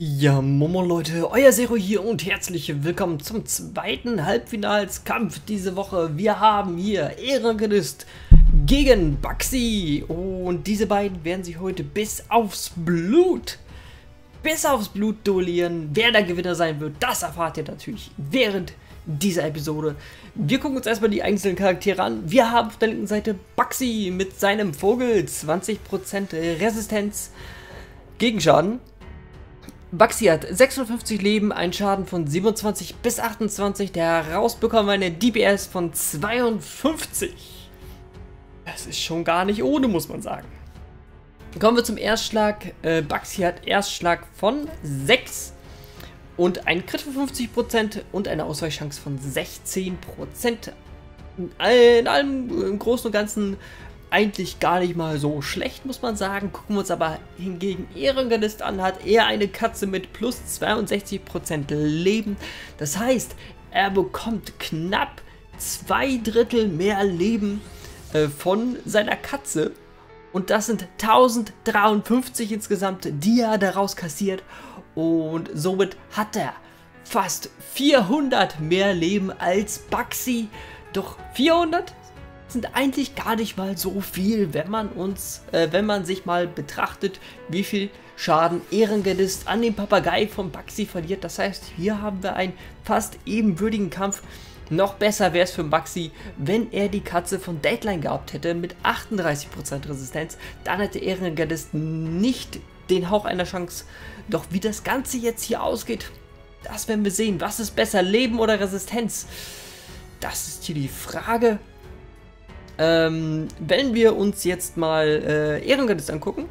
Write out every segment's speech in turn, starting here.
Ja, Momo Leute, euer Zero hier und herzlich willkommen zum zweiten Halbfinalskampf diese Woche. Wir haben hier Ehrengelist gegen Baxi und diese beiden werden sich heute bis aufs Blut, bis aufs Blut duellieren. Wer der Gewinner sein wird, das erfahrt ihr natürlich während dieser Episode. Wir gucken uns erstmal die einzelnen Charaktere an. Wir haben auf der linken Seite Baxi mit seinem Vogel, 20% Resistenz gegen Schaden. Baxi hat 56 Leben, einen Schaden von 27 bis 28. Der herausbekommt eine DPS von 52. Das ist schon gar nicht ohne, muss man sagen. Kommen wir zum Erstschlag. Äh, Baxi hat Erstschlag von 6 und ein Crit von 50% und eine Ausweichchance von 16%. In allem im Großen und Ganzen eigentlich gar nicht mal so schlecht, muss man sagen. Gucken wir uns aber hingegen Ehrengardist an, hat er eine Katze mit plus 62% Leben. Das heißt, er bekommt knapp zwei Drittel mehr Leben äh, von seiner Katze. Und das sind 1053 insgesamt, die er daraus kassiert. Und somit hat er fast 400 mehr Leben als Baxi. Doch 400 sind eigentlich gar nicht mal so viel, wenn man uns, äh, wenn man sich mal betrachtet, wie viel Schaden Ehrengardist an den Papagei von Baxi verliert. Das heißt, hier haben wir einen fast ebenwürdigen Kampf. Noch besser wäre es für Baxi, wenn er die Katze von Deadline gehabt hätte mit 38% Resistenz. Dann hätte Ehrengardist nicht den Hauch einer Chance. Doch wie das Ganze jetzt hier ausgeht, das werden wir sehen. Was ist besser, Leben oder Resistenz? Das ist hier die Frage. Ähm, wenn wir uns jetzt mal äh, Ehrengardist angucken,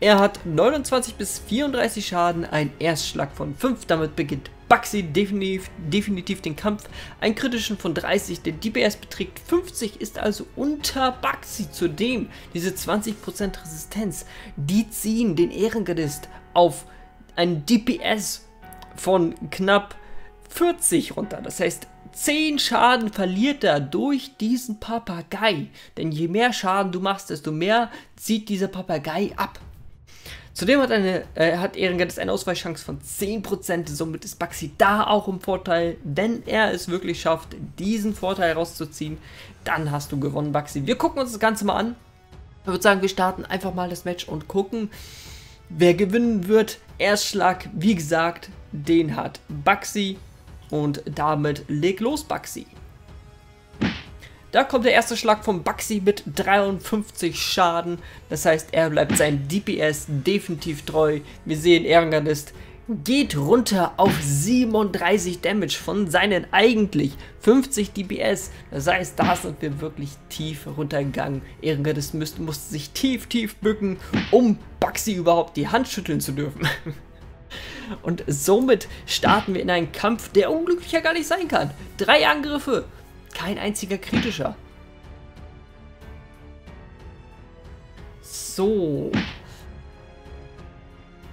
er hat 29 bis 34 Schaden, ein Erstschlag von 5, damit beginnt Baxi definitiv, definitiv den Kampf. Ein kritischen von 30, der DPS beträgt 50, ist also unter Baxi. Zudem diese 20% Resistenz, die ziehen den Ehrengardist auf ein DPS von knapp 40 runter. Das heißt, 10 Schaden verliert er durch diesen Papagei. Denn je mehr Schaden du machst, desto mehr zieht dieser Papagei ab. Zudem hat, eine, äh, hat Ehrengattis eine Ausweichchance von 10%, somit ist Baxi da auch im Vorteil. Wenn er es wirklich schafft, diesen Vorteil rauszuziehen, dann hast du gewonnen, Baxi. Wir gucken uns das Ganze mal an. Ich würde sagen, wir starten einfach mal das Match und gucken, wer gewinnen wird. Erstschlag, wie gesagt, den hat Baxi. Und damit leg los, Baxi. Da kommt der erste Schlag von Baxi mit 53 Schaden. Das heißt, er bleibt seinem DPS definitiv treu. Wir sehen, Ehrengardist geht runter auf 37 Damage von seinen eigentlich 50 DPS. Das heißt, da sind wir wirklich tief runtergegangen. Ehrengardist musste, musste sich tief, tief bücken, um Baxi überhaupt die Hand schütteln zu dürfen. Und somit starten wir in einen Kampf, der unglücklicher gar nicht sein kann. Drei Angriffe, kein einziger kritischer. So.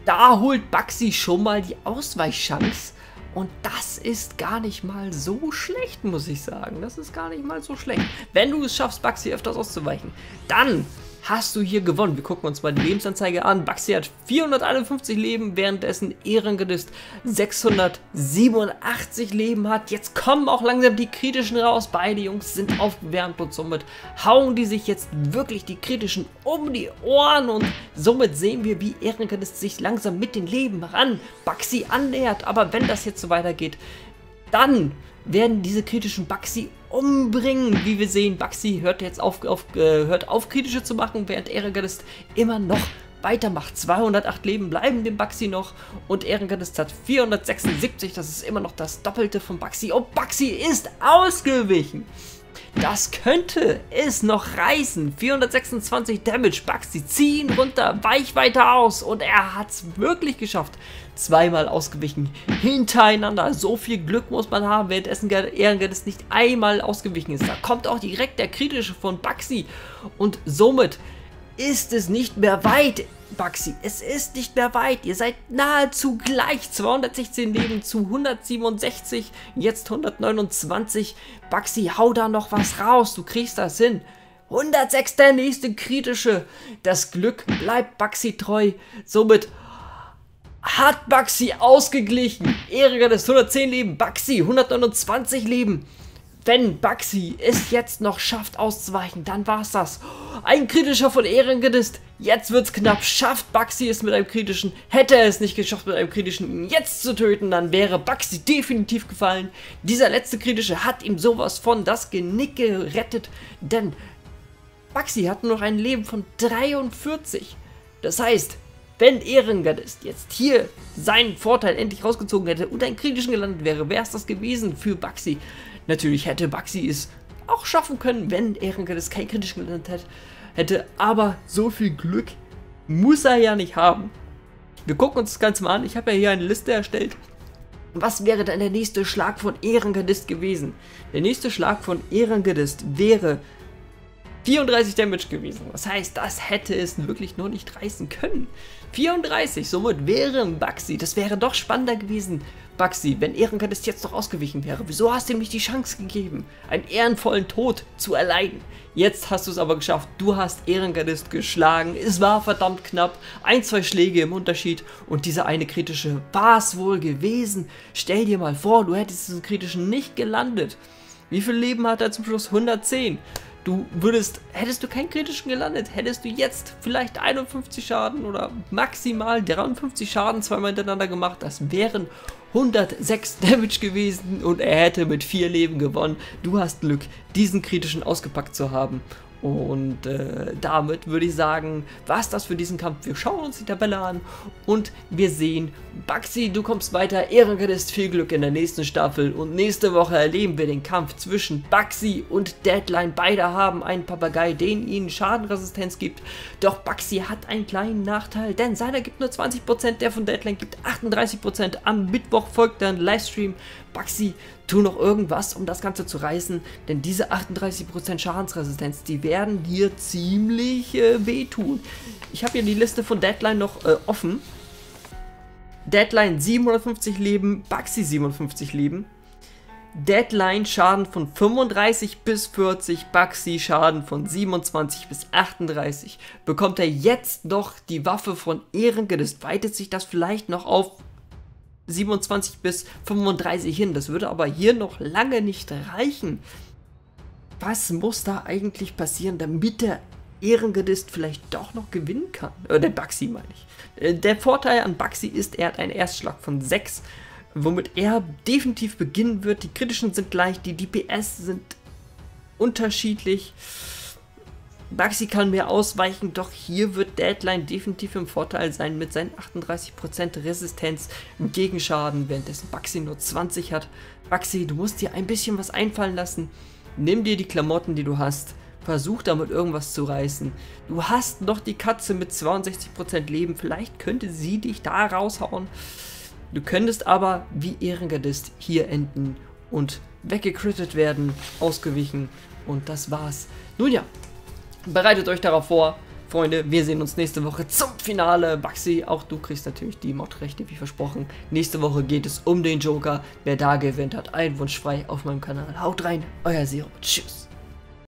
Da holt Baxi schon mal die Ausweichchance. Und das ist gar nicht mal so schlecht, muss ich sagen. Das ist gar nicht mal so schlecht. Wenn du es schaffst, Baxi öfters auszuweichen, dann hast du hier gewonnen. Wir gucken uns mal die Lebensanzeige an. Baxi hat 451 Leben, währenddessen Ehrengedist 687 Leben hat. Jetzt kommen auch langsam die kritischen raus. Beide Jungs sind aufgewärmt und somit hauen die sich jetzt wirklich die kritischen um die Ohren und somit sehen wir, wie Ehrengedist sich langsam mit den Leben ran Baxi annähert. Aber wenn das jetzt so weitergeht, dann werden diese kritischen Baxi umbringen. Wie wir sehen, Baxi hört jetzt auf, auf, äh, hört auf kritische zu machen, während Ehrengardist immer noch weitermacht. 208 Leben bleiben dem Baxi noch und Ehrengardist hat 476, das ist immer noch das Doppelte von Baxi. Und Baxi ist ausgewichen. Das könnte es noch reißen. 426 Damage. Baxi ziehen runter, weich weiter aus. Und er hat es wirklich geschafft. Zweimal ausgewichen. Hintereinander. So viel Glück muss man haben, währenddessen Ehrengeld nicht einmal ausgewichen ist. Da kommt auch direkt der kritische von Baxi. Und somit ist es nicht mehr weit. Baxi, es ist nicht mehr weit. Ihr seid nahezu gleich. 216 Leben zu 167, jetzt 129. Baxi, hau da noch was raus. Du kriegst das hin. 106 der nächste kritische. Das Glück bleibt Baxi treu. Somit hat Baxi ausgeglichen. Ehrengottesdienst 110 Leben, Baxi 129 Leben. Wenn Baxi es jetzt noch schafft auszuweichen, dann war's das. Ein kritischer von Ehrengedist. Jetzt wird's knapp. Schafft Baxi es mit einem kritischen. Hätte er es nicht geschafft mit einem kritischen, ihn jetzt zu töten, dann wäre Baxi definitiv gefallen. Dieser letzte kritische hat ihm sowas von das Genick gerettet, denn Baxi hat nur noch ein Leben von 43. Das heißt, wenn Ehrengardist jetzt hier seinen Vorteil endlich rausgezogen hätte und einen kritischen gelandet wäre, wäre es das gewesen für Baxi. Natürlich hätte Baxi es auch schaffen können, wenn Ehrengardist keinen kritischen gelandet hätte, aber so viel Glück muss er ja nicht haben. Wir gucken uns das Ganze mal an. Ich habe ja hier eine Liste erstellt. Was wäre dann der nächste Schlag von Ehrengardist gewesen? Der nächste Schlag von Ehrengardist wäre 34 Damage gewesen. Das heißt, das hätte es wirklich nur nicht reißen können. 34, somit wäre Baxi, das wäre doch spannender gewesen. Baxi, wenn Ehrenkadist jetzt noch ausgewichen wäre, wieso hast du ihm nicht die Chance gegeben, einen ehrenvollen Tod zu erleiden? Jetzt hast du es aber geschafft. Du hast Ehrengardist geschlagen. Es war verdammt knapp. Ein, zwei Schläge im Unterschied. Und dieser eine kritische war es wohl gewesen. Stell dir mal vor, du hättest diesen kritischen nicht gelandet. Wie viel Leben hat er zum Schluss? 110. Du würdest, hättest du keinen kritischen gelandet, hättest du jetzt vielleicht 51 Schaden oder maximal 53 Schaden zweimal hintereinander gemacht. Das wären 106 Damage gewesen und er hätte mit 4 Leben gewonnen. Du hast Glück, diesen kritischen ausgepackt zu haben. Und äh, damit würde ich sagen, was das für diesen Kampf. Wir schauen uns die Tabelle an und wir sehen, Baxi, du kommst weiter, Ehrengardist, viel Glück in der nächsten Staffel und nächste Woche erleben wir den Kampf zwischen Baxi und Deadline. Beide haben einen Papagei, den ihnen Schadenresistenz gibt, doch Baxi hat einen kleinen Nachteil, denn seiner gibt nur 20%, der von Deadline gibt 38%. Am Mittwoch folgt dann Livestream. Baxi, tu noch irgendwas, um das Ganze zu reißen, denn diese 38% Schadensresistenz, die werden dir ziemlich äh, wehtun. Ich habe hier die Liste von Deadline noch äh, offen. Deadline 750 Leben, Baxi 57 Leben. Deadline Schaden von 35 bis 40, Baxi Schaden von 27 bis 38. Bekommt er jetzt noch die Waffe von Ehrengedist, weitet sich das vielleicht noch auf 27 bis 35 hin. Das würde aber hier noch lange nicht reichen. Was muss da eigentlich passieren, damit der Ehrengedist vielleicht doch noch gewinnen kann? Äh, der Baxi meine ich. Äh, der Vorteil an Baxi ist, er hat einen Erstschlag von 6, womit er definitiv beginnen wird. Die kritischen sind gleich, die DPS sind unterschiedlich. Baxi kann mehr ausweichen, doch hier wird Deadline definitiv im Vorteil sein mit seinen 38% Resistenz im Gegenschaden, währenddessen Baxi nur 20 hat. Baxi, du musst dir ein bisschen was einfallen lassen. Nimm dir die Klamotten, die du hast. Versuch damit irgendwas zu reißen. Du hast noch die Katze mit 62% Leben. Vielleicht könnte sie dich da raushauen. Du könntest aber wie Ehrengardist hier enden und weggecrittet werden, ausgewichen. Und das war's. Nun ja, Bereitet euch darauf vor. Freunde, wir sehen uns nächste Woche zum Finale. Baxi, auch du kriegst natürlich die Modrechte, wie versprochen. Nächste Woche geht es um den Joker. Wer da gewinnt, hat einen Wunsch frei auf meinem Kanal. Haut rein, euer Zero. Tschüss.